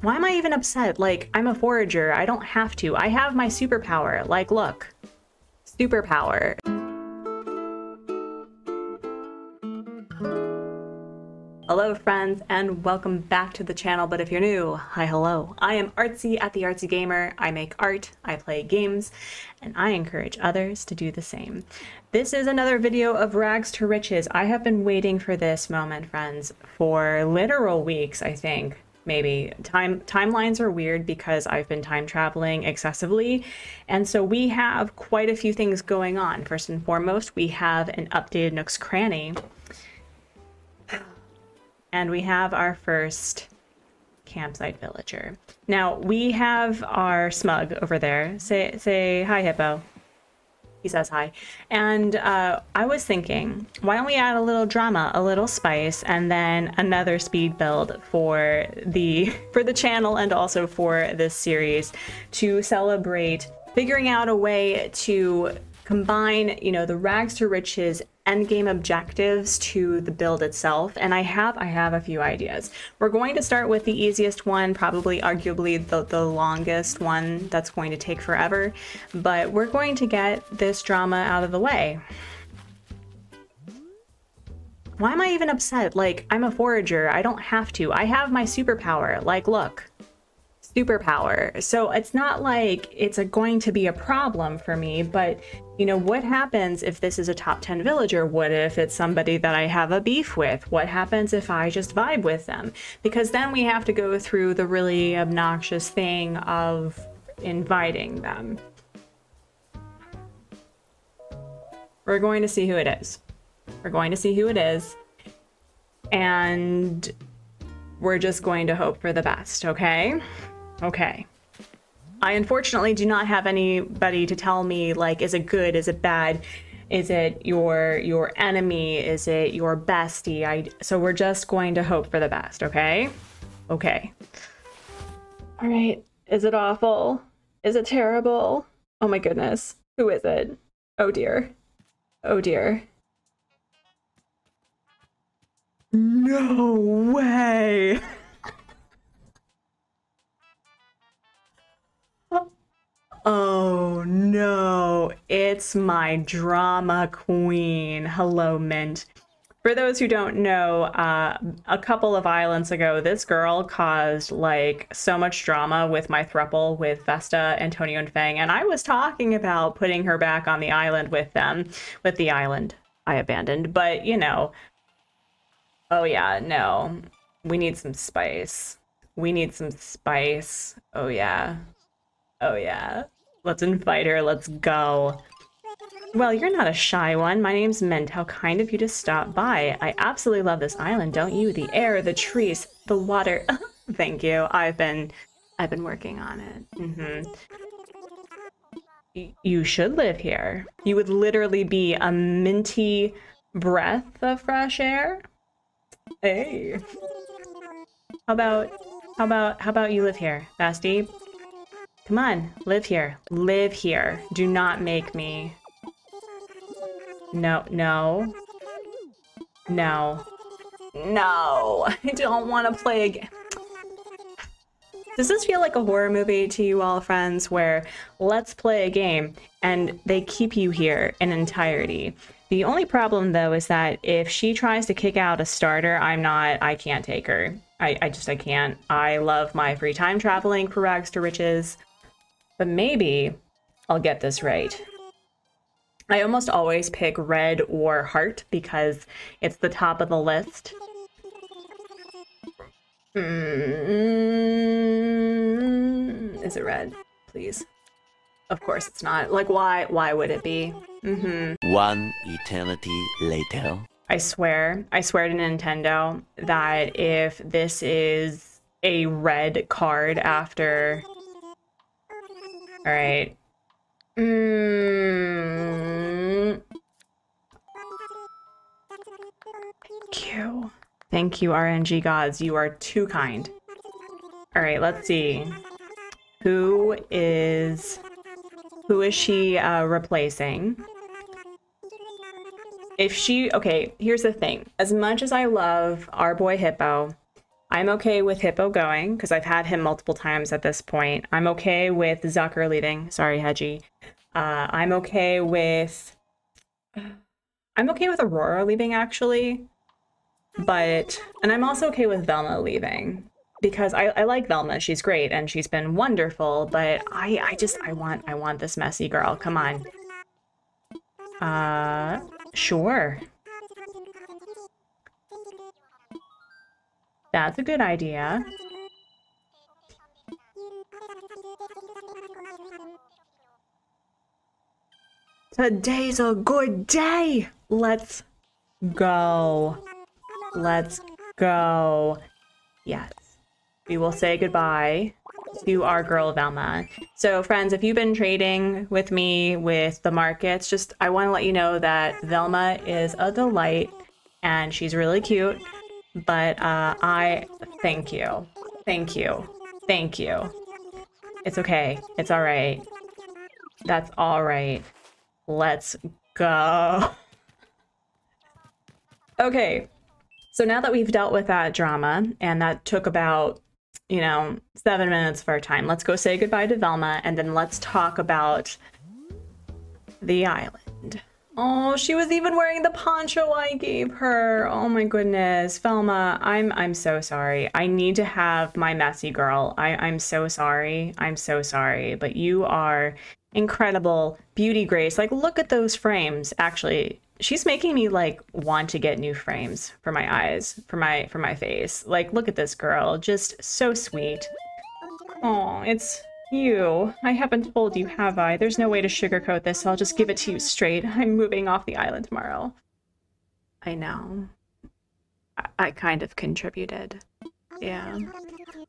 Why am I even upset? Like, I'm a forager. I don't have to. I have my superpower. Like, look. Superpower. Hello friends and welcome back to the channel, but if you're new, hi hello. I am Artsy at The Artsy Gamer. I make art, I play games, and I encourage others to do the same. This is another video of Rags to Riches. I have been waiting for this moment, friends, for literal weeks, I think. Maybe time timelines are weird because I've been time traveling excessively, and so we have quite a few things going on. First and foremost, we have an updated Nook's Cranny, and we have our first campsite villager. Now we have our smug over there. Say say hi, hippo. Says hi. And uh, I was thinking, why don't we add a little drama, a little spice, and then another speed build for the for the channel and also for this series to celebrate figuring out a way to combine, you know, the rags to riches endgame objectives to the build itself and I have I have a few ideas. We're going to start with the easiest one, probably arguably the, the longest one that's going to take forever, but we're going to get this drama out of the way. Why am I even upset? Like, I'm a forager. I don't have to. I have my superpower. Like, look superpower. So it's not like it's a, going to be a problem for me, but you know, what happens if this is a top 10 villager? What if it's somebody that I have a beef with? What happens if I just vibe with them? Because then we have to go through the really obnoxious thing of inviting them. We're going to see who it is. We're going to see who it is. And we're just going to hope for the best, okay? Okay. I unfortunately do not have anybody to tell me like is it good, is it bad, is it your your enemy, is it your bestie? I so we're just going to hope for the best, okay? Okay. All right. Is it awful? Is it terrible? Oh my goodness. Who is it? Oh dear. Oh dear. No way. Oh no, it's my drama queen. Hello, Mint. For those who don't know, uh, a couple of islands ago, this girl caused like so much drama with my thruple with Vesta, Antonio, and Fang, and I was talking about putting her back on the island with them, with the island I abandoned. But you know, oh yeah, no, we need some spice. We need some spice. Oh yeah. Oh yeah. Let's invite her. Let's go. Well, you're not a shy one. My name's Mint. How kind of you to stop by. I absolutely love this island, don't you? The air, the trees, the water. Thank you. I've been I've been working on it. Mm -hmm. you should live here. You would literally be a minty breath of fresh air. Hey. How about how about how about you live here, Basti? Come on, live here. Live here. Do not make me. No, no. No. No. I don't want to play again. Does this feel like a horror movie to you all, friends, where let's play a game and they keep you here in entirety? The only problem, though, is that if she tries to kick out a starter, I'm not, I can't take her. I, I just, I can't. I love my free time traveling for rags to riches. But maybe I'll get this right. I almost always pick red or heart because it's the top of the list. Mm, is it red? Please. Of course it's not. Like, why? Why would it be? Mm -hmm. One eternity later. I swear, I swear to Nintendo that if this is a red card after all right. Mm. Q. Thank you, RNG gods. You are too kind. All right, let's see. Who is who is she uh, replacing? If she okay, here's the thing. As much as I love our boy Hippo, I'm okay with Hippo going because I've had him multiple times at this point. I'm okay with Zucker leaving. Sorry, Hedgie. Uh, I'm okay with. I'm okay with Aurora leaving actually, but and I'm also okay with Velma leaving because I, I like Velma. She's great and she's been wonderful. But I I just I want I want this messy girl. Come on. Uh, sure. That's a good idea. Today's a good day. Let's go. Let's go. Yes. We will say goodbye to our girl Velma. So friends, if you've been trading with me with the markets, just I want to let you know that Velma is a delight and she's really cute. But uh, I thank you. Thank you. Thank you. It's okay. It's all right. That's all right. Let's go. Okay. So now that we've dealt with that drama, and that took about, you know, seven minutes of our time, let's go say goodbye to Velma, and then let's talk about the island. Oh, she was even wearing the poncho I gave her. Oh my goodness. Velma, I'm I'm so sorry. I need to have my messy girl. I, I'm so sorry. I'm so sorry. But you are incredible. Beauty Grace. Like look at those frames. Actually, she's making me like want to get new frames for my eyes, for my for my face. Like look at this girl. Just so sweet. Oh, it's you. I haven't told you, have I? There's no way to sugarcoat this, so I'll just give it to you straight. I'm moving off the island tomorrow. I know. I, I kind of contributed. Yeah.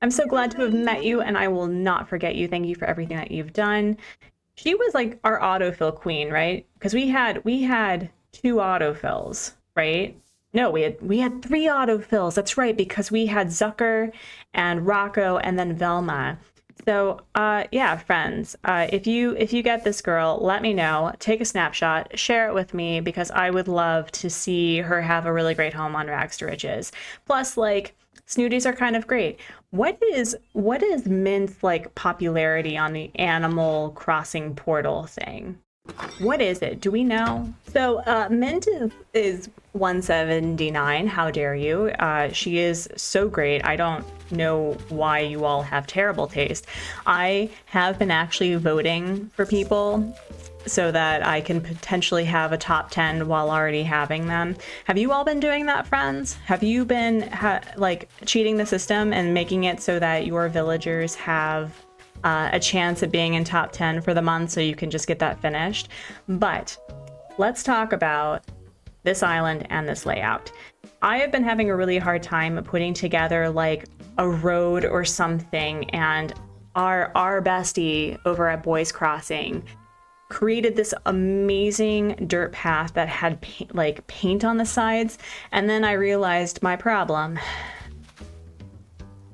I'm so glad to have met you, and I will not forget you. Thank you for everything that you've done. She was like our autofill queen, right? Because we had we had two autofills, right? No, we had we had three autofills. That's right, because we had Zucker and Rocco and then Velma. So, uh, yeah, friends, uh, if you if you get this girl, let me know. Take a snapshot, share it with me because I would love to see her have a really great home on Rags to Riches. Plus, like Snooties are kind of great. What is what is Mint's like popularity on the Animal Crossing portal thing? What is it? Do we know? So uh, Mint is, is 179. How dare you? Uh, she is so great. I don't know why you all have terrible taste. I have been actually voting for people so that I can potentially have a top 10 while already having them. Have you all been doing that, friends? Have you been ha- like cheating the system and making it so that your villagers have uh, a chance at being in top 10 for the month so you can just get that finished? But let's talk about this island and this layout. I have been having a really hard time putting together like a road or something and our our bestie over at Boys Crossing created this amazing dirt path that had like paint on the sides and then I realized my problem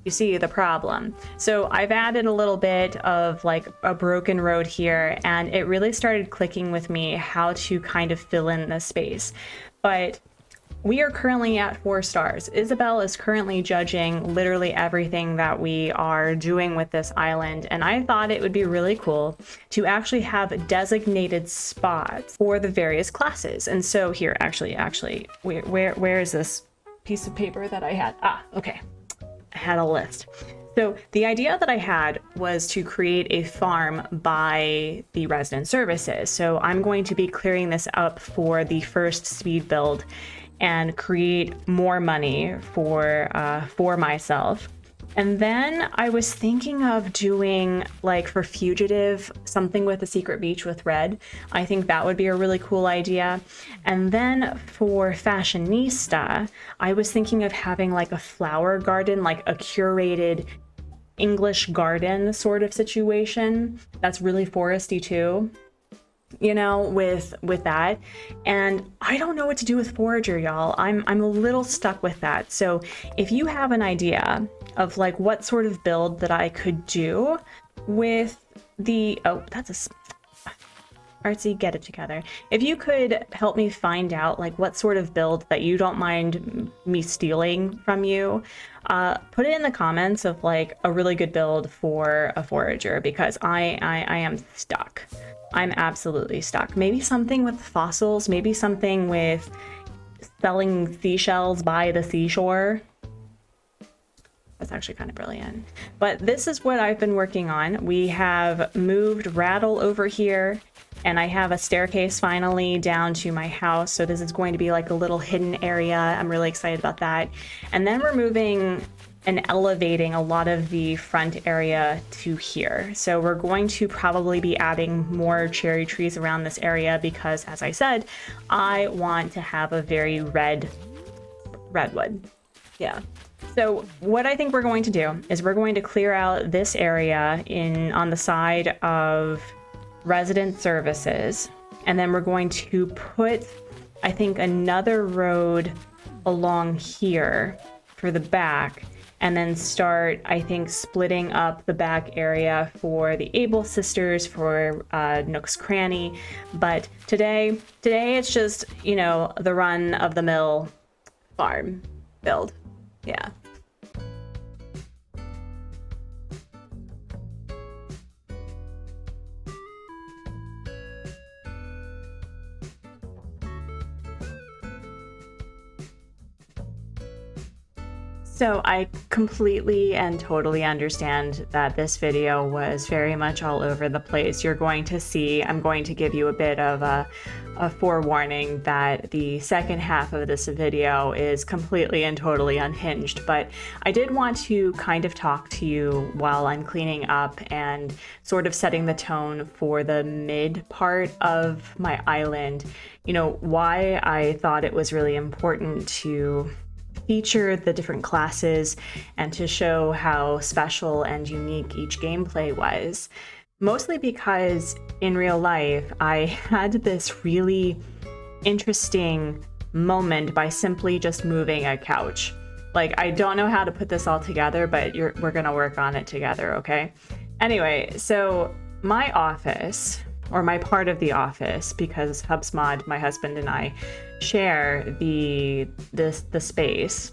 you see the problem. So I've added a little bit of like a broken road here and it really started clicking with me how to kind of fill in the space. But we are currently at four stars. Isabelle is currently judging literally everything that we are doing with this island, and I thought it would be really cool to actually have designated spots for the various classes. And so here, actually, actually, where where where is this piece of paper that I had? Ah, okay. I had a list. So the idea that I had was to create a farm by the resident services. So I'm going to be clearing this up for the first speed build and create more money for uh, for myself. And then I was thinking of doing like for fugitive something with a secret beach with red. I think that would be a really cool idea. And then for fashionista, I was thinking of having like a flower garden, like a curated English garden sort of situation. That's really foresty too you know with with that and i don't know what to do with forager y'all i'm i'm a little stuck with that so if you have an idea of like what sort of build that i could do with the oh that's a Artsy, get it together. If you could help me find out like what sort of build that you don't mind me stealing from you, uh, put it in the comments of like a really good build for a forager because I, I, I am stuck. I'm absolutely stuck. Maybe something with fossils, maybe something with selling seashells by the seashore. That's actually kind of brilliant. But this is what I've been working on. We have moved Rattle over here, and I have a staircase finally down to my house. So this is going to be like a little hidden area. I'm really excited about that. And then we're moving and elevating a lot of the front area to here. So we're going to probably be adding more cherry trees around this area because, as I said, I want to have a very red redwood. Yeah. So what I think we're going to do is we're going to clear out this area in on the side of resident services, and then we're going to put, I think, another road along here for the back and then start, I think, splitting up the back area for the Able Sisters, for uh, Nook's Cranny. But today, today it's just, you know, the run of the mill farm build. Yeah. So I completely and totally understand that this video was very much all over the place. You're going to see, I'm going to give you a bit of a, a forewarning that the second half of this video is completely and totally unhinged, but I did want to kind of talk to you while I'm cleaning up and sort of setting the tone for the mid part of my island. You know, why I thought it was really important to feature the different classes and to show how special and unique each gameplay was. Mostly because in real life, I had this really interesting moment by simply just moving a couch. Like, I don't know how to put this all together, but we're gonna work on it together, okay? Anyway, so my office, or my part of the office, because Hubsmod, my husband, and I share the this the space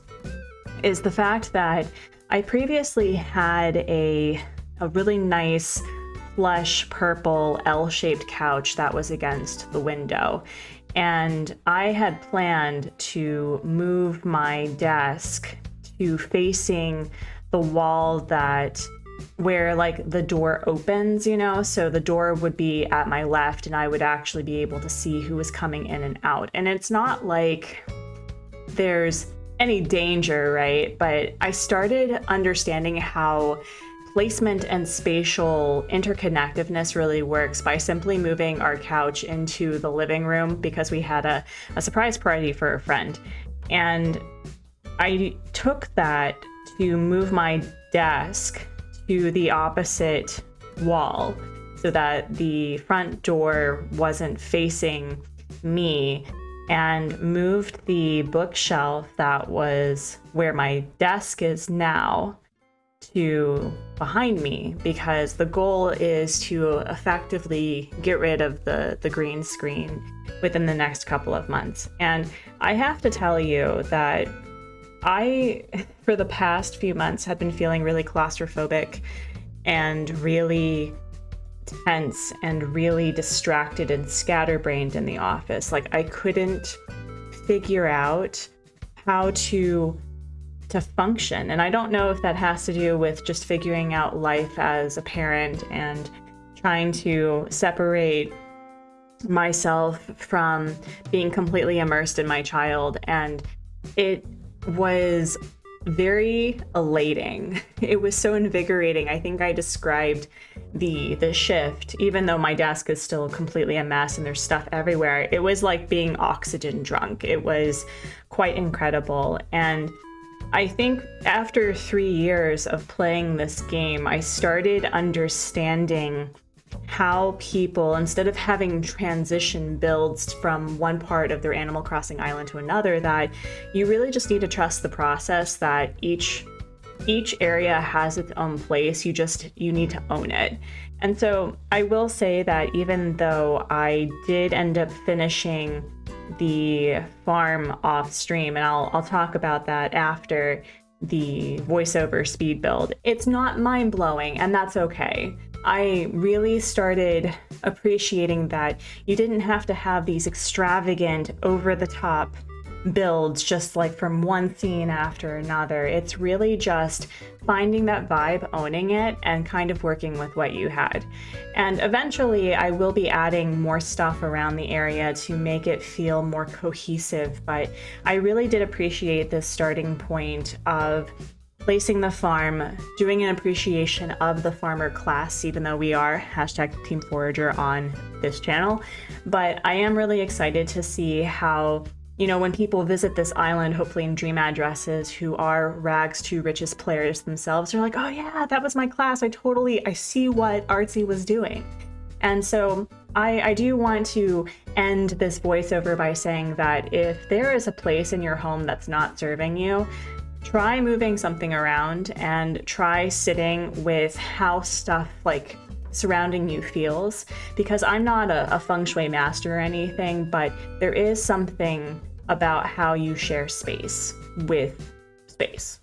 is the fact that I previously had a a really nice plush purple L-shaped couch that was against the window. And I had planned to move my desk to facing the wall that where like the door opens, you know, so the door would be at my left and I would actually be able to see who was coming in and out. And it's not like there's any danger, right? But I started understanding how placement and spatial interconnectiveness really works by simply moving our couch into the living room because we had a, a surprise party for a friend. And I took that to move my desk to the opposite wall so that the front door wasn't facing me and moved the bookshelf that was where my desk is now to behind me because the goal is to effectively get rid of the, the green screen within the next couple of months. And I have to tell you that I, for the past few months, had been feeling really claustrophobic and really tense and really distracted and scatterbrained in the office. Like I couldn't figure out how to to function. And I don't know if that has to do with just figuring out life as a parent and trying to separate myself from being completely immersed in my child and it was very elating. It was so invigorating. I think I described the the shift even though my desk is still completely a mess and there's stuff everywhere. It was like being oxygen drunk. It was quite incredible and I think after 3 years of playing this game, I started understanding how people, instead of having transition builds from one part of their Animal Crossing island to another, that you really just need to trust the process that each each area has its own place. You just you need to own it. And so I will say that even though I did end up finishing the farm off stream, and I'll I'll talk about that after the voiceover speed build. It's not mind blowing, and that's okay. I really started appreciating that you didn't have to have these extravagant, over the top builds just like from one scene after another. It's really just finding that vibe, owning it, and kind of working with what you had. And eventually, I will be adding more stuff around the area to make it feel more cohesive. But I really did appreciate this starting point of placing the farm, doing an appreciation of the farmer class, even though we are hashtag Team Forager on this channel. But I am really excited to see how you know, when people visit this island, hopefully in dream addresses, who are rags to riches players themselves, they're like, oh yeah, that was my class. I totally, I see what Artsy was doing. And so I, I do want to end this voiceover by saying that if there is a place in your home that's not serving you, try moving something around and try sitting with how stuff like surrounding you feels because I'm not a, a, feng shui master or anything, but there is something about how you share space with space.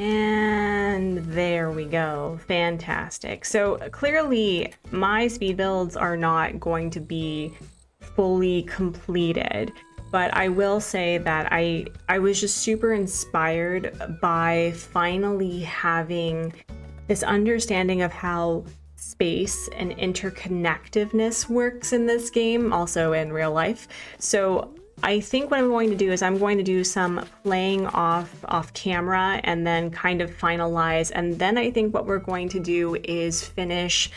And there we go. Fantastic. So clearly my speed builds are not going to be fully completed, but I will say that I I was just super inspired by finally having this understanding of how space and interconnectiveness works in this game, also in real life. So I think what I'm going to do is I'm going to do some playing off off camera and then kind of finalize. And then I think what we're going to do is finish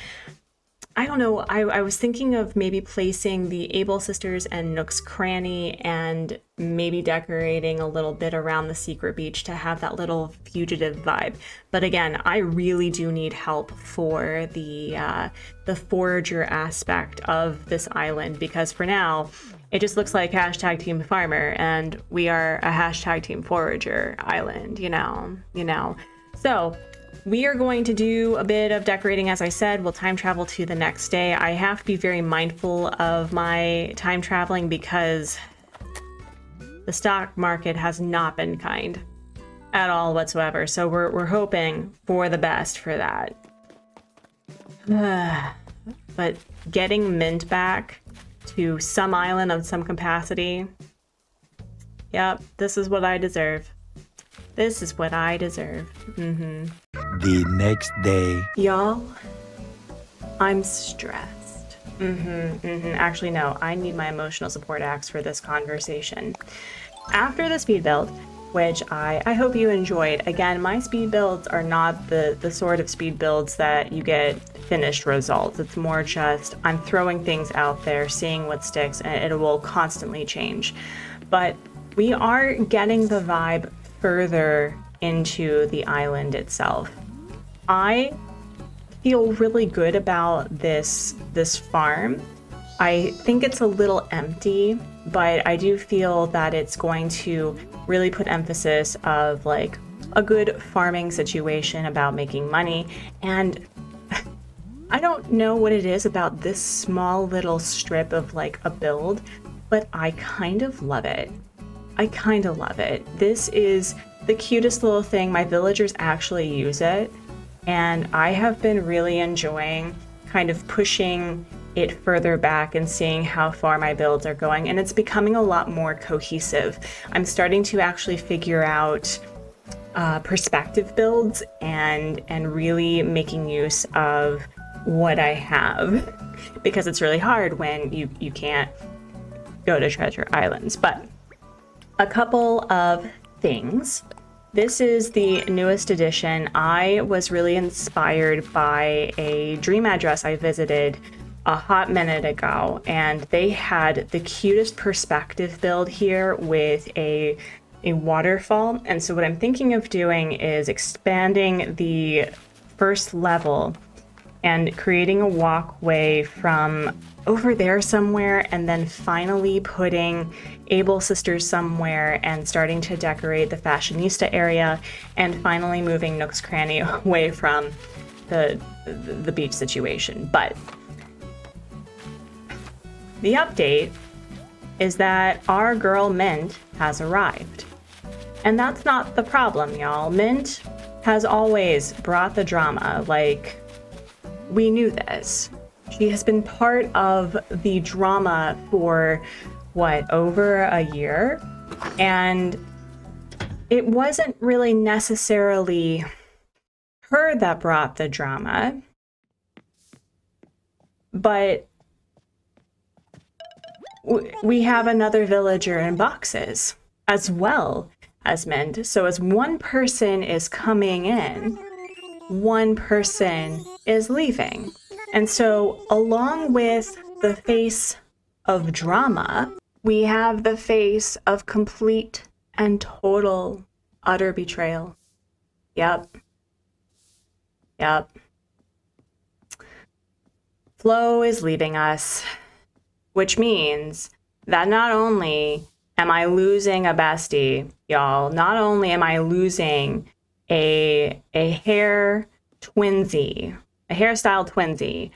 I don't know. I, I was thinking of maybe placing the Able Sisters and Nook's Cranny and maybe decorating a little bit around the secret beach to have that little fugitive vibe. But again, I really do need help for the uh, the forager aspect of this island because for now, it just looks like hashtag Team Farmer and we are a hashtag Team Forager island. You know, you know. So we are going to do a bit of decorating, as I said. We'll time travel to the next day. I have to be very mindful of my time traveling because the stock market has not been kind at all whatsoever. So we're, we're hoping for the best for that. but getting Mint back to some island of some capacity, yep, this is what I deserve. This is what I deserve. Mm-hmm. The next day. Y'all, I'm stressed. Mm-hmm, mm-hmm. Actually, no, I need my emotional support axe for this conversation. After the speed build, which I, I hope you enjoyed. Again, my speed builds are not the, the sort of speed builds that you get finished results. It's more just I'm throwing things out there, seeing what sticks, and it will constantly change. But we are getting the vibe further into the island itself. I feel really good about this this farm. I think it's a little empty, but I do feel that it's going to really put emphasis of like a good farming situation about making money and I don't know what it is about this small little strip of like a build, but I kind of love it. I kind of love it. This is the cutest little thing. My villagers actually use it, and I have been really enjoying kind of pushing it further back and seeing how far my builds are going, and it's becoming a lot more cohesive. I'm starting to actually figure out uh, perspective builds and and really making use of what I have because it's really hard when you you can't go to treasure islands. But a couple of things. This is the newest edition. I was really inspired by a dream address I visited a hot minute ago, and they had the cutest perspective build here with a a waterfall. And so what I'm thinking of doing is expanding the first level and creating a walkway from over there somewhere and then finally putting Able Sisters somewhere and starting to decorate the fashionista area and finally moving Nook's Cranny away from the the beach situation. But the update is that our girl Mint has arrived. And that's not the problem, y'all. Mint has always brought the drama. Like, we knew this. She has been part of the drama for what, over a year? And it wasn't really necessarily her that brought the drama, but we have another villager in boxes as well as Mint. So as one person is coming in, one person is leaving. And so along with the face of drama, we have the face of complete and total utter betrayal. Yep. Yep. Flo is leaving us, which means that not only am I losing a bestie, y'all, not only am I losing a a hair twinsy, a hairstyle twinsy,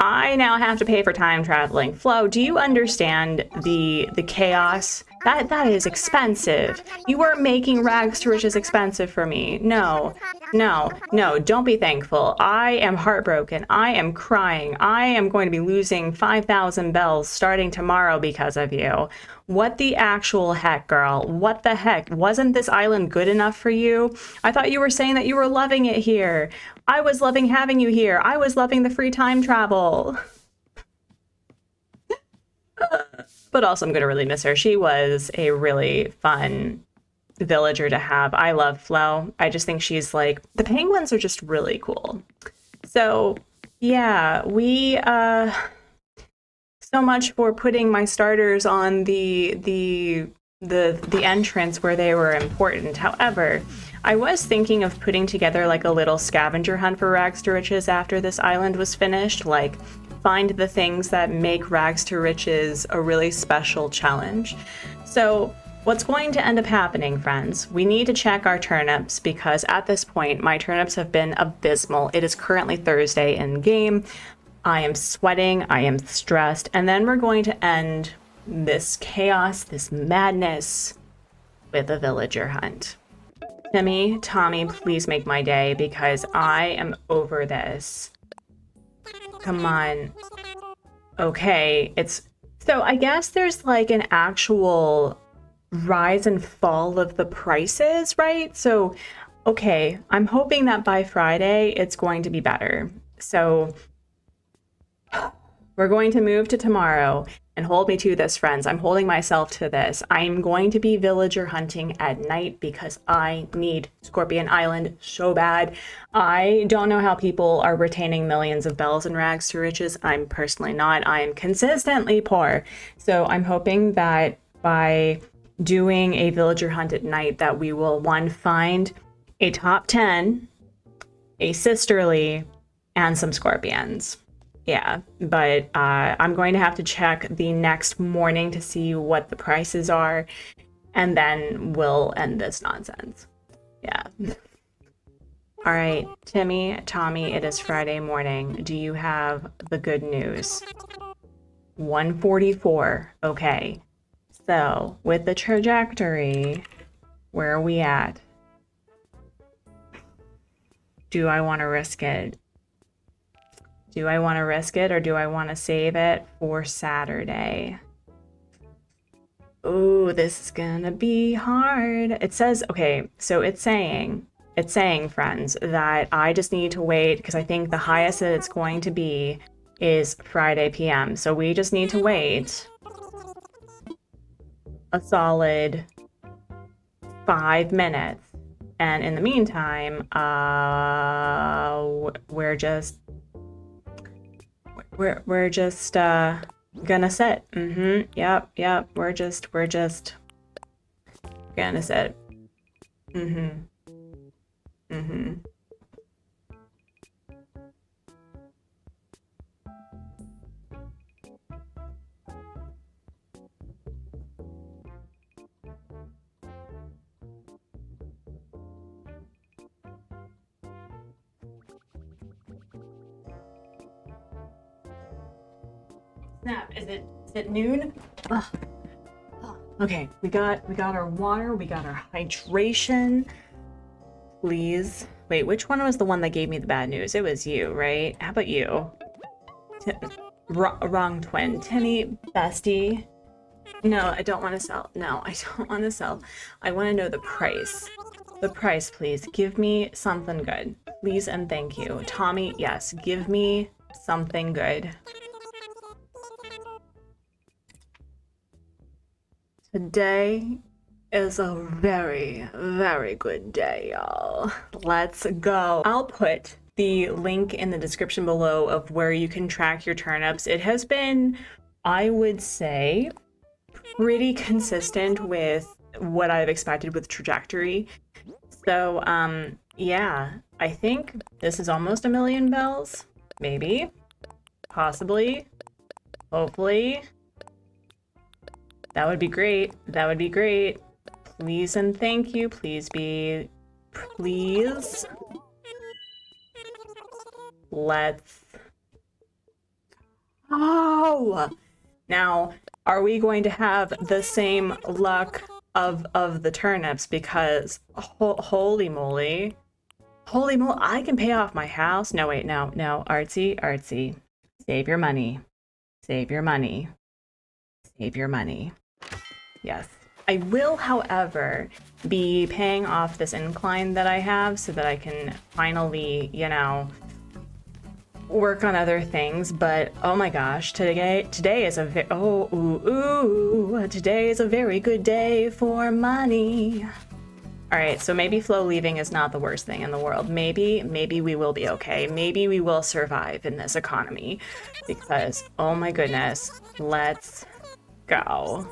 I now have to pay for time traveling. Flo, do you understand the the chaos? That that is expensive. You weren't making rags to riches expensive for me. No, no, no. Don't be thankful. I am heartbroken. I am crying. I am going to be losing five thousand bells starting tomorrow because of you. What the actual heck, girl? What the heck? Wasn't this island good enough for you? I thought you were saying that you were loving it here. I was loving having you here. I was loving the free time travel. but also, I'm going to really miss her. She was a really fun villager to have. I love Flo. I just think she's like, the penguins are just really cool. So, yeah, we, uh, so much for putting my starters on the the the the entrance where they were important. However, I was thinking of putting together like a little scavenger hunt for rags to riches after this island was finished, like find the things that make rags to riches a really special challenge. So, what's going to end up happening, friends? We need to check our turnips because at this point my turnips have been abysmal. It is currently Thursday in game. I am sweating, I am stressed, and then we're going to end this chaos, this madness with a villager hunt. Timmy, Tommy, please make my day because I am over this. Come on. Okay, it's so I guess there's like an actual rise and fall of the prices, right? So, okay, I'm hoping that by Friday it's going to be better. So, we're going to move to tomorrow and hold me to this, friends. I'm holding myself to this. I'm going to be villager hunting at night because I need Scorpion Island so bad. I don't know how people are retaining millions of bells and rags to riches. I'm personally not. I am consistently poor. So I'm hoping that by doing a villager hunt at night that we will one find a top 10, a sisterly, and some scorpions. Yeah, but uh, I'm going to have to check the next morning to see what the prices are, and then we'll end this nonsense. Yeah. All right, Timmy, Tommy, it is Friday morning. Do you have the good news? 144. Okay. So, with the trajectory, where are we at? Do I want to risk it? Do I want to risk it or do I want to save it for Saturday? Oh, this is gonna be hard. It says, okay, so it's saying, it's saying, friends, that I just need to wait because I think the highest that it's going to be is Friday PM. So we just need to wait a solid five minutes. And in the meantime, uh, we're just we're we're just uh gonna sit. Mm-hmm. Yep, yep. We're just we're just gonna sit. Mm-hmm. Mm-hmm. Snap. Is it is it noon? Ugh. Ugh. Okay, we got we got our water, we got our hydration. Please. Wait, which one was the one that gave me the bad news? It was you, right? How about you? T- wrong, wrong twin. Tenny, bestie. No, I don't want to sell. No, I don't want to sell. I want to know the price. The price, please. Give me something good. Please and thank you. Tommy, yes, give me something good. Today is a very, very good day, y'all. Let's go. I'll put the link in the description below of where you can track your turnips. It has been, I would say, pretty consistent with what I've expected with trajectory. So, um, yeah, I think this is almost a million bells. Maybe. Possibly. Hopefully. That would be great. That would be great. Please and thank you. Please be. Please. Let's. Oh! Now, are we going to have the same luck of of the turnips? Because ho holy moly, holy moly, I can pay off my house. No, wait, no, no, artsy, artsy. Save your money. Save your money. Save your money. Yes. I will, however, be paying off this incline that I have so that I can finally, you know, work on other things. But oh my gosh, today today is a oh ooh ooh today is a very good day for money. All right, so maybe Flo leaving is not the worst thing in the world. Maybe maybe we will be okay. Maybe we will survive in this economy because oh my goodness, let's go.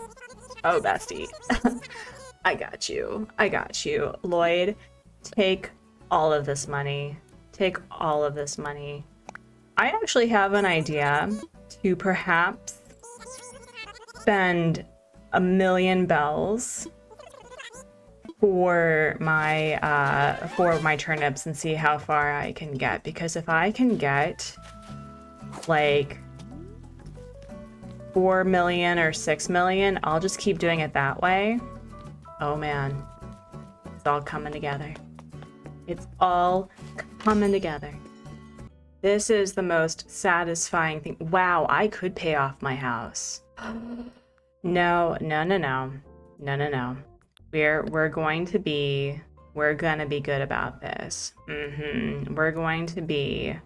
Oh, bestie. I got you. I got you. Lloyd, take all of this money. Take all of this money. I actually have an idea to perhaps spend a million bells for my uh, for my turnips and see how far I can get. Because if I can get like 4 million or 6 million, I'll just keep doing it that way. Oh man, it's all coming together. It's all coming together. This is the most satisfying thing. Wow, I could pay off my house. No, no, no, no. No, no, no. We're we're going to be we're gonna be good about this. Mm-hmm. We're going to be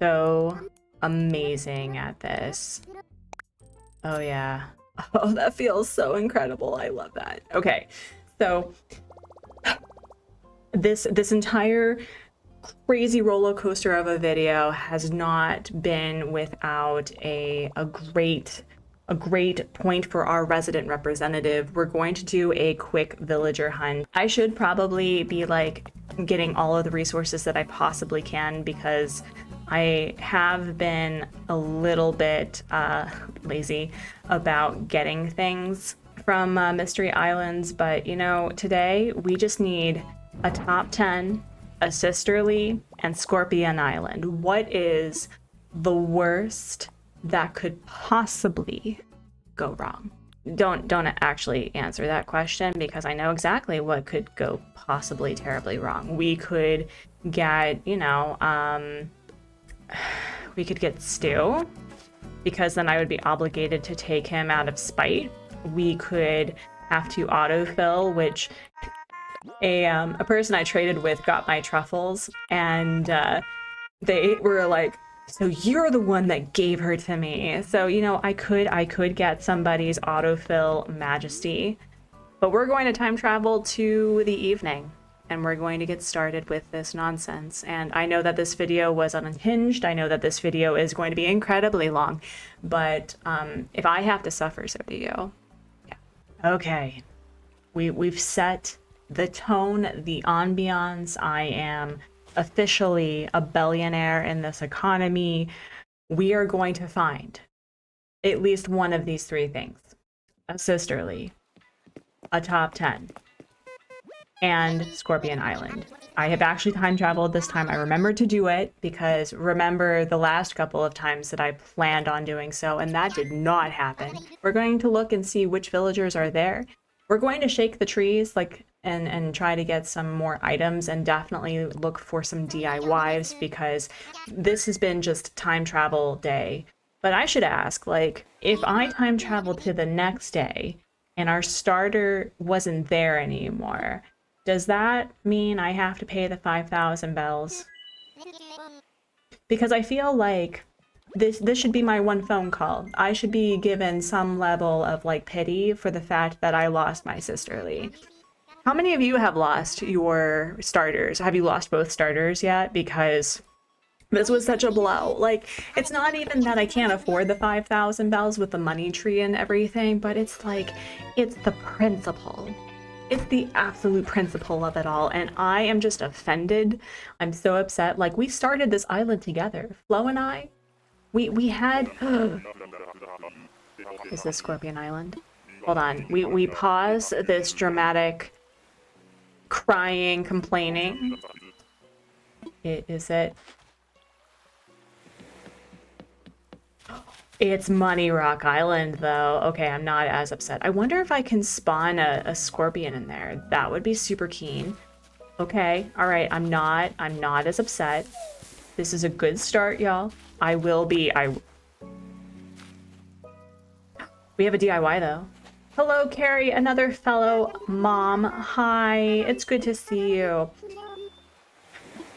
so amazing at this. Oh yeah. Oh, that feels so incredible. I love that. Okay. So this this entire crazy roller coaster of a video has not been without a a great a great point for our resident representative. We're going to do a quick villager hunt. I should probably be like getting all of the resources that I possibly can because I have been a little bit uh, lazy about getting things from uh, Mystery Islands, but you know, today we just need a top 10, a Sisterly, and Scorpion Island. What is the worst that could possibly go wrong? Don't don't actually answer that question because I know exactly what could go possibly terribly wrong. We could get, you know, um, we could get Stu, because then I would be obligated to take him out of spite. We could have to autofill, which a um, a person I traded with got my truffles, and uh, they were like, "So you're the one that gave her to me." So you know, I could I could get somebody's autofill majesty, but we're going to time travel to the evening and we're going to get started with this nonsense. And I know that this video was unhinged. I know that this video is going to be incredibly long, but um, if I have to suffer, so do you. Yeah. Okay. We, we've set the tone, the ambiance. I am officially a billionaire in this economy. We are going to find at least one of these three things. A sisterly, a top 10, and Scorpion Island. I have actually time traveled this time. I remembered to do it because remember the last couple of times that I planned on doing so, and that did not happen. We're going to look and see which villagers are there. We're going to shake the trees like and and try to get some more items and definitely look for some DIYs because this has been just time travel day. But I should ask, like, if I time travel to the next day and our starter wasn't there anymore, does that mean I have to pay the 5,000 bells? Because I feel like this this should be my one phone call. I should be given some level of like pity for the fact that I lost my sisterly. How many of you have lost your starters? Have you lost both starters yet? Because this was such a blow. Like, it's not even that I can't afford the 5,000 bells with the money tree and everything, but it's like, it's the principle. It's the absolute principle of it all, and I am just offended. I'm so upset. Like, we started this island together. Flo and I, we, we had... Is this Scorpion Island? Hold on. We, we pause this dramatic crying, complaining. It, is it? It's Money Rock Island, though. Okay, I'm not as upset. I wonder if I can spawn a, a scorpion in there. That would be super keen. Okay, all right. I'm not. I'm not as upset. This is a good start, y'all. I will be. I. We have a DIY though. Hello, Carrie, another fellow mom. Hi, it's good to see you.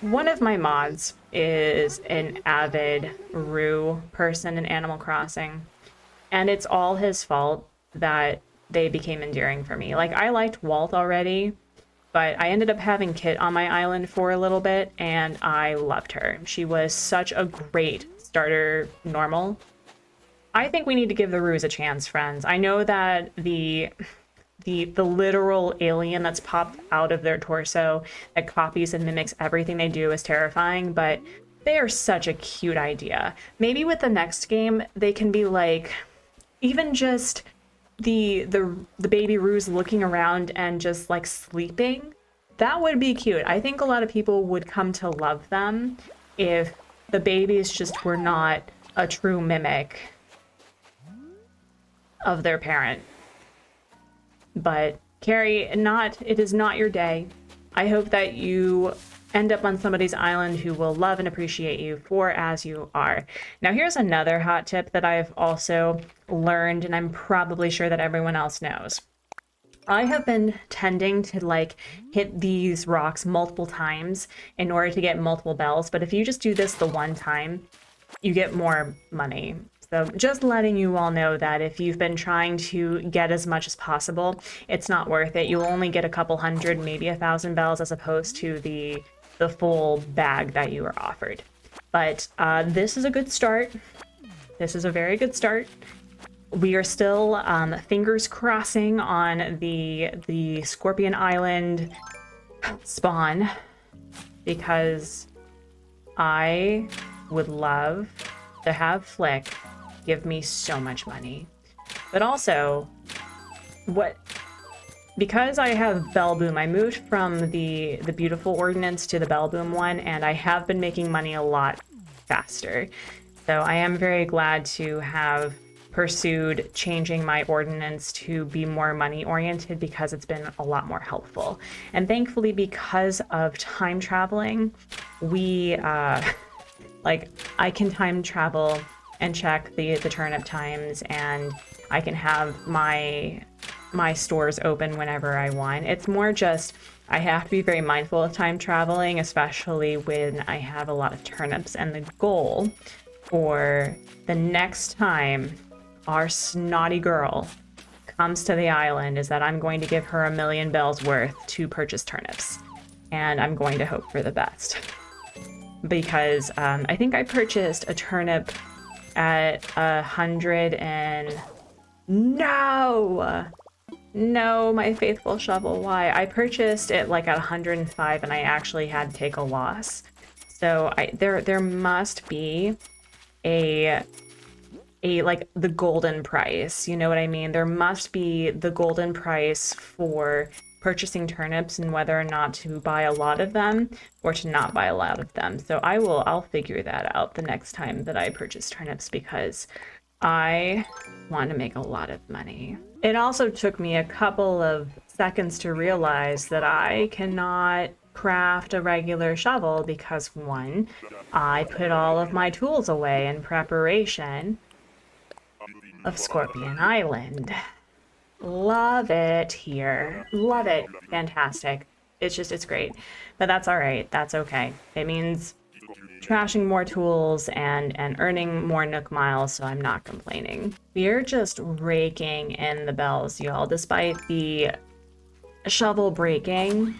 One of my mods is an avid Roo person in Animal Crossing, and it's all his fault that they became endearing for me. Like, I liked Walt already, but I ended up having Kit on my island for a little bit, and I loved her. She was such a great starter normal I think we need to give the Roos a chance, friends. I know that the the the literal alien that's popped out of their torso that copies and mimics everything they do is terrifying, but they are such a cute idea. Maybe with the next game they can be like even just the the the baby Roos looking around and just like sleeping. That would be cute. I think a lot of people would come to love them if the babies just were not a true mimic of their parent. But Carrie, not it is not your day. I hope that you end up on somebody's island who will love and appreciate you for as you are. Now, here's another hot tip that I've also learned, and I'm probably sure that everyone else knows. I have been tending to like hit these rocks multiple times in order to get multiple bells, but if you just do this the one time, you get more money. So just letting you all know that if you've been trying to get as much as possible, it's not worth it. You'll only get a couple hundred, maybe a thousand bells as opposed to the the full bag that you were offered. But uh, this is a good start. This is a very good start. We are still um, fingers crossing on the the Scorpion Island spawn because I would love to have Flick give me so much money. But also, what because I have Bell Boom, I moved from the the beautiful ordinance to the Bell Boom one, and I have been making money a lot faster. So I am very glad to have pursued changing my ordinance to be more money oriented because it's been a lot more helpful. And thankfully, because of time traveling, we uh, like I can time travel and check the the turnip times and I can have my my stores open whenever I want. It's more just I have to be very mindful of time traveling, especially when I have a lot of turnips. And the goal for the next time our snotty girl comes to the island is that I'm going to give her a million bells worth to purchase turnips. And I'm going to hope for the best. because um, I think I purchased a turnip at a hundred and no no my faithful shovel. Why? I purchased it like at 105 and i actually had to take a loss. So i there there must be a a like the golden price. You know what i mean? There must be the golden price for purchasing turnips and whether or not to buy a lot of them or to not buy a lot of them. So I will I'll figure that out the next time that I purchase turnips because I want to make a lot of money. It also took me a couple of seconds to realize that I cannot craft a regular shovel because one, I put all of my tools away in preparation of Scorpion Island. Love it here. Love it. Fantastic. It's just, it's great. But that's all right. That's okay. It means trashing more tools and, and earning more Nook miles, so I'm not complaining. We're just raking in the bells, y'all. Despite the shovel breaking,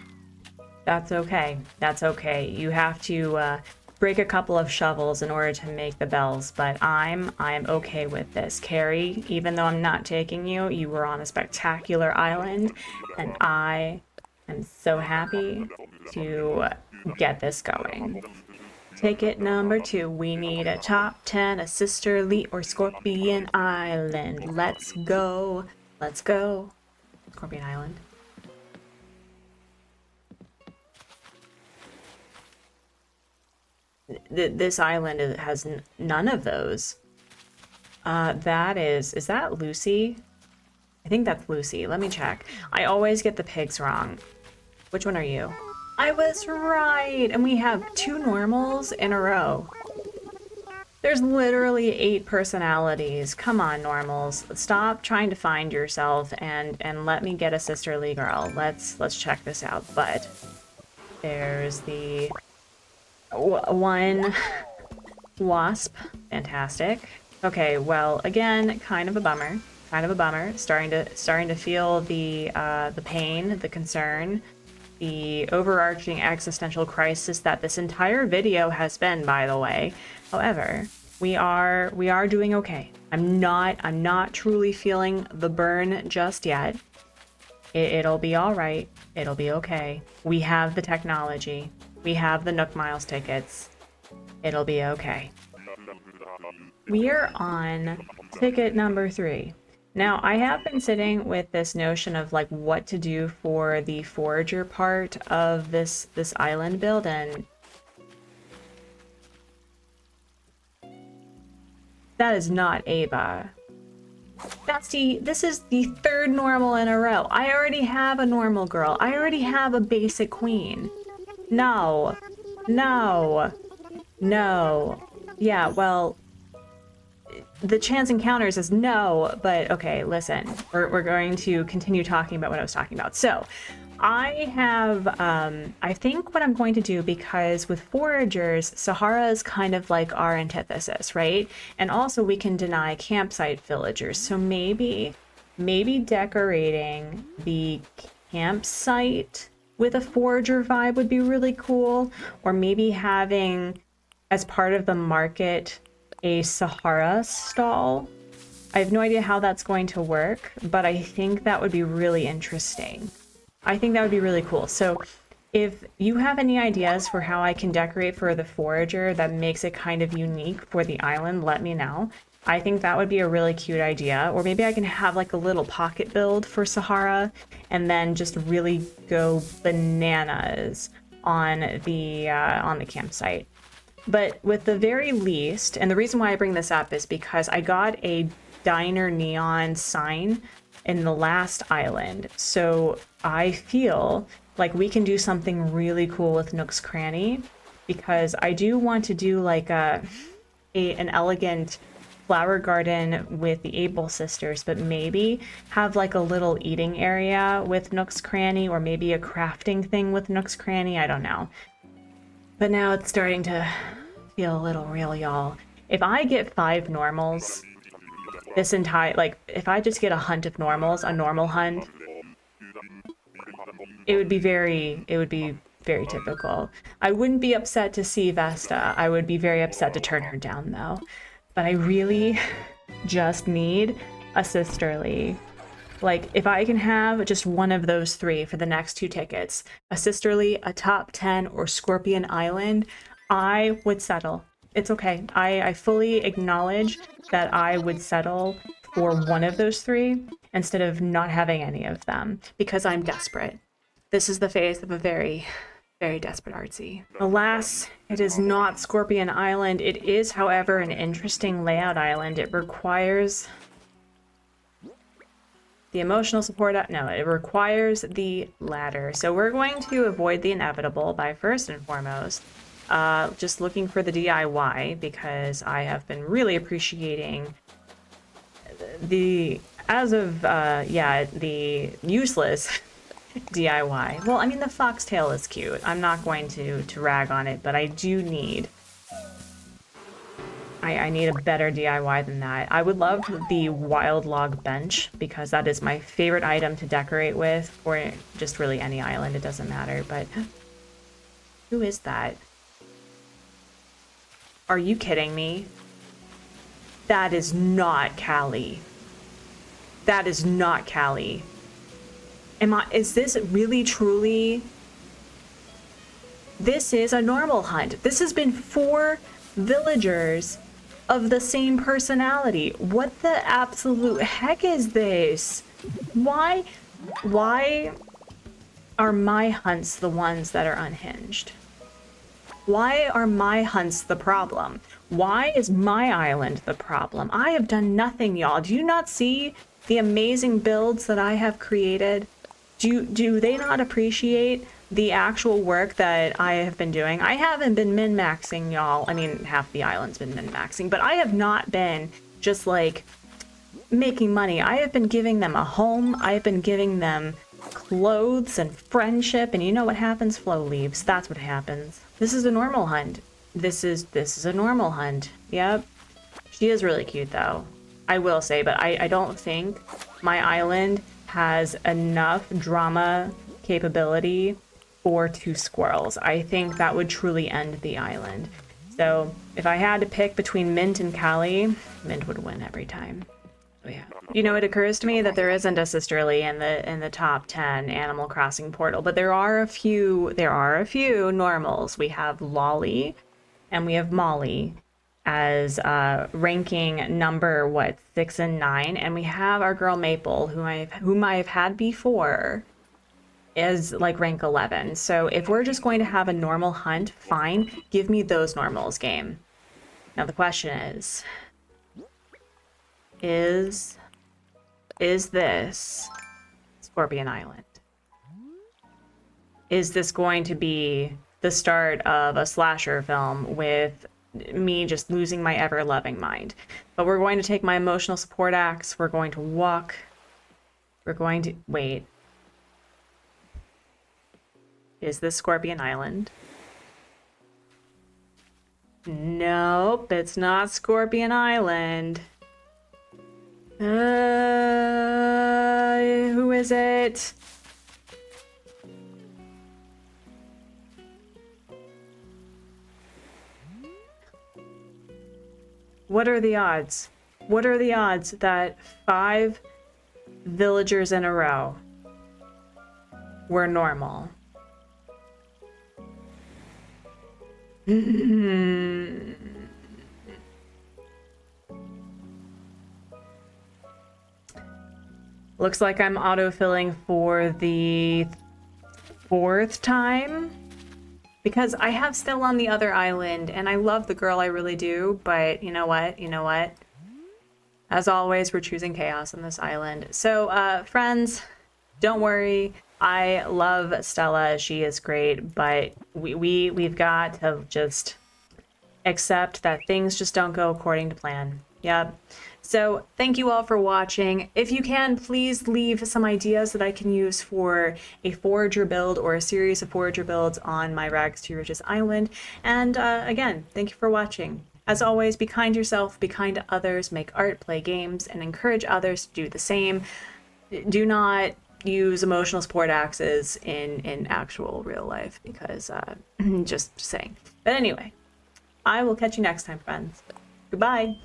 that's okay. That's okay. You have to uh, break a couple of shovels in order to make the bells, but I'm I'm okay with this. Carrie, even though I'm not taking you, you were on a spectacular island, and I am so happy to get this going. Ticket number two. We need a top 10, a sisterly or scorpion island. Let's go. Let's go. Scorpion Island. Th- this island has none of those. Uh, that is, is that Lucy? I think that's Lucy. Let me check. I always get the pigs wrong. Which one are you? I was right! And we have two normals in a row. There's literally eight personalities. Come on, normals. Stop trying to find yourself and and let me get a sisterly girl. Let's let's check this out. But there's the one wasp. Fantastic. Okay, well, again, kind of a bummer. Kind of a bummer. Starting to starting to feel the uh, the pain, the concern, the overarching existential crisis that this entire video has been, by the way. However, we are we are doing okay. I'm not I'm not truly feeling the burn just yet. It, it'll be all right. It'll be okay. We have the technology. We have the Nook Miles tickets. It'll be okay. We're on ticket number three. Now, I have been sitting with this notion of like what to do for the forager part of this this island build, and that is not Ava. That's the this is the third normal in a row. I already have a normal girl. I already have a basic queen. No. No. No. Yeah, well, the chance encounters is no, but okay, listen. We're, we're going to continue talking about what I was talking about. So, I have, um, I think what I'm going to do, because with foragers, Sahara is kind of like our antithesis, right? And also we can deny campsite villagers. So maybe, maybe decorating the campsite with a forager vibe would be really cool. Or maybe having, as part of the market, a Sahara stall. I have no idea how that's going to work, but I think that would be really interesting. I think that would be really cool. So if you have any ideas for how I can decorate for the forager that makes it kind of unique for the island, let me know. I think that would be a really cute idea. Or maybe I can have like a little pocket build for Sahara and then just really go bananas on the uh, on the campsite. But with the very least, and the reason why I bring this up is because I got a diner neon sign in the last island. So I feel like we can do something really cool with Nook's Cranny because I do want to do like a, a an elegant flower garden with the Able sisters, but maybe have like a little eating area with Nook's Cranny or maybe a crafting thing with Nook's Cranny. I don't know. But now it's starting to feel a little real, y'all. If I get five normals, this entire, like, if I just get a hunt of normals, a normal hunt, it would be very, it would be very typical. I wouldn't be upset to see Vesta. I would be very upset to turn her down, though. But I really just need a sisterly. Like, if I can have just one of those three for the next two tickets a sisterly, a top 10, or Scorpion Island I would settle. It's okay. I, I fully acknowledge that I would settle for one of those three instead of not having any of them because I'm desperate. This is the face of a very, very desperate artsy. Alas, it is not Scorpion Island. It is, however, an interesting layout island. It requires the emotional support. No, it requires the ladder. So we're going to avoid the inevitable by first and foremost uh, just looking for the DIY because I have been really appreciating the as of uh, yeah the useless DIY. Well, I mean the foxtail is cute. I'm not going to to rag on it, but I do need I, I need a better DIY than that. I would love the wild log bench because that is my favorite item to decorate with, or just really any island. It doesn't matter. But who is that? Are you kidding me? That is not Cally. That is not Cally. Am I, is this really truly? This is a normal hunt. This has been four villagers of the same personality. What the absolute heck is this? Why, why are my hunts the ones that are unhinged? Why are my hunts the problem? Why is my island the problem? I have done nothing, y'all. Do you not see the amazing builds that I have created? Do, do they not appreciate the actual work that I have been doing? I haven't been min-maxing, y'all. I mean, half the island's been min-maxing, but I have not been just like making money. I have been giving them a home. I have been giving them clothes and friendship, and you know what happens? Flo leaves. That's what happens. This is a normal hunt. This is this is a normal hunt. Yep. She is really cute though. I will say, but I, I don't think my island has enough drama capability for two squirrels. I think that would truly end the island. So if I had to pick between Mint and Cally, Mint would win every time. Oh yeah. You know, it occurs to me that there isn't a Sisterly in the in the top ten Animal Crossing portal, but there are a few. There are a few normals. We have Lolly, and we have Molly as uh, ranking number what six and nine, and we have our girl Maple, whom I've whom I've had before, is like rank eleven. So if we're just going to have a normal hunt, fine. Give me those normals game. Now the question is, is is this Scorpion Island? Is this going to be the start of a slasher film with me just losing my ever loving mind? But we're going to take my emotional support axe, we're going to walk, we're going to wait. Is this Scorpion Island? Nope, it's not Scorpion Island. Uh, who is it? What are the odds? What are the odds that five villagers in a row were normal? Looks like I'm autofilling for the fourth time. Because I have still on the other island, and I love the girl, I really do, but you know what? You know what? As always, we're choosing chaos on this island. So, uh, friends, don't worry. I love Stella. She is great, but we, we, we've got to just accept that things just don't go according to plan. Yep. So thank you all for watching. If you can, please leave some ideas that I can use for a forager build or a series of forager builds on my Rags to Riches Island. And uh, again, thank you for watching. As always, be kind to yourself, be kind to others, make art, play games, and encourage others to do the same. Do not use emotional support axes in, in actual real life because uh, just saying. But anyway, I will catch you next time, friends. Goodbye.